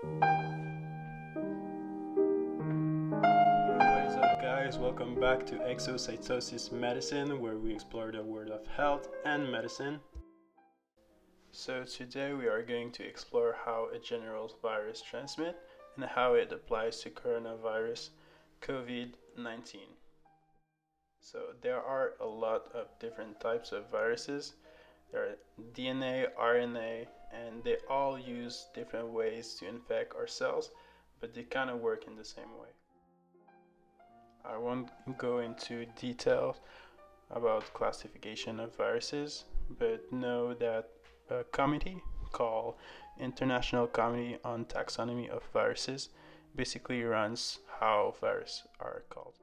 What is up, guys? Welcome back to Exocytosis Medicine, where we explore the world of health and medicine. So, today we are going to explore how a general virus transmit and how it applies to coronavirus COVID 19. So, there are a lot of different types of viruses. There are DNA, RNA, and they all use different ways to infect our cells, but they kind of work in the same way. I won't go into details about classification of viruses, but know that a committee called International Committee on Taxonomy of Viruses basically runs how viruses are called.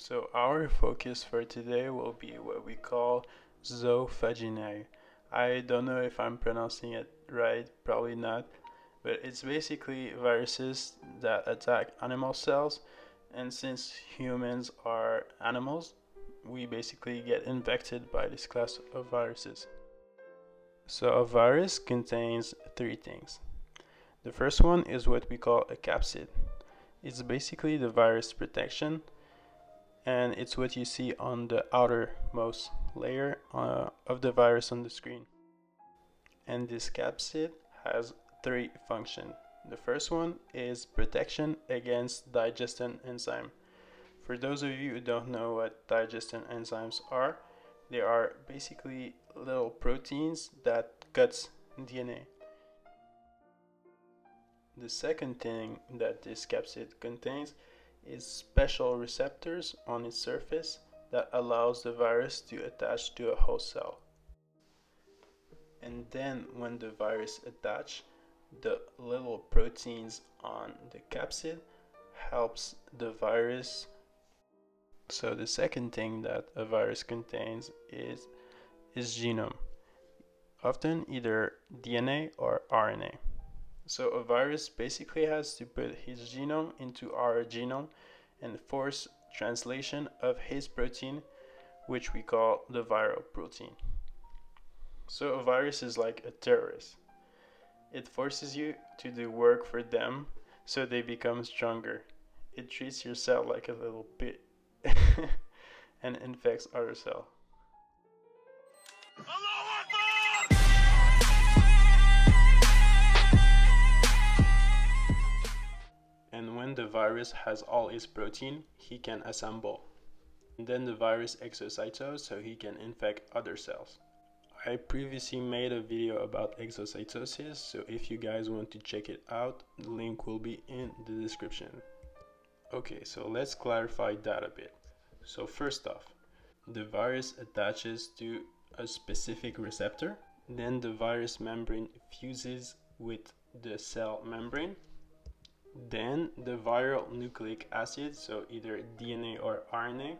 So our focus for today will be what we call zoophagoinae. I don't know if I'm pronouncing it right, probably not, but it's basically viruses that attack animal cells and since humans are animals, we basically get infected by this class of viruses. So a virus contains three things. The first one is what we call a capsid. It's basically the virus protection and it's what you see on the outermost layer uh, of the virus on the screen. And this capsid has three functions. The first one is protection against digestion enzyme. For those of you who don't know what digestion enzymes are, they are basically little proteins that cuts DNA. The second thing that this capsid contains is special receptors on its surface that allows the virus to attach to a host cell. And then when the virus attach, the little proteins on the capsid helps the virus. So the second thing that a virus contains is its genome, often either DNA or RNA. So a virus basically has to put his genome into our genome and force translation of his protein, which we call the viral protein. So a virus is like a terrorist. It forces you to do work for them so they become stronger. It treats your cell like a little bit and infects other cell. When the virus has all its protein, he can assemble. And then the virus exocytose so he can infect other cells. I previously made a video about exocytosis, so if you guys want to check it out, the link will be in the description. Okay, so let's clarify that a bit. So first off, the virus attaches to a specific receptor, then the virus membrane fuses with the cell membrane, then the viral nucleic acid, so either DNA or RNA,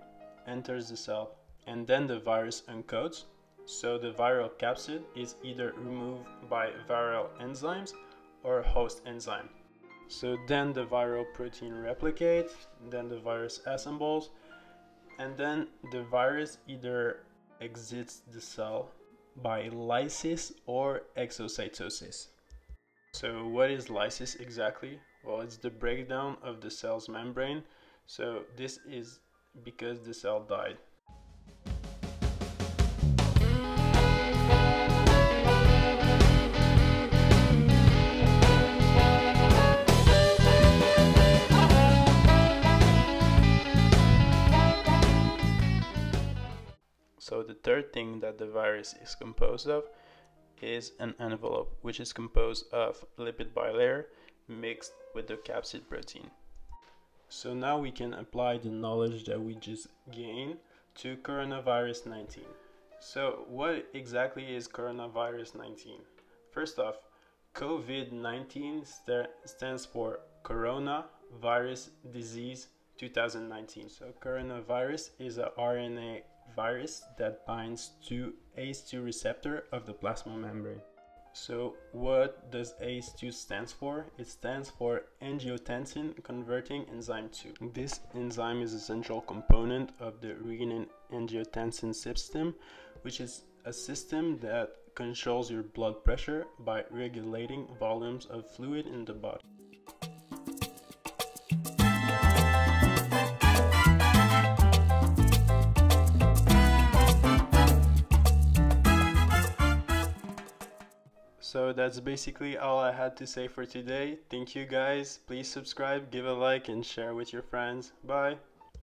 enters the cell, and then the virus uncoats so the viral capsid is either removed by viral enzymes or host enzyme. So then the viral protein replicates, then the virus assembles, and then the virus either exits the cell by lysis or exocytosis. So what is lysis exactly? Well, it's the breakdown of the cell's membrane. So this is because the cell died. So the third thing that the virus is composed of is an envelope, which is composed of lipid bilayer mixed with the capsid protein. So now we can apply the knowledge that we just gained to coronavirus 19. So what exactly is coronavirus 19? First off, COVID-19 st stands for Corona Virus Disease 2019. So coronavirus is a RNA virus that binds to ACE2 receptor of the plasma membrane. So what does ACE2 stands for? It stands for angiotensin converting enzyme 2. This enzyme is a central component of the renin angiotensin system, which is a system that controls your blood pressure by regulating volumes of fluid in the body. So that's basically all I had to say for today. Thank you guys. Please subscribe, give a like, and share with your friends. Bye.